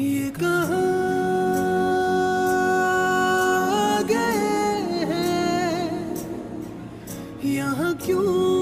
ये कहाँ गए हैं? यहाँ क्यों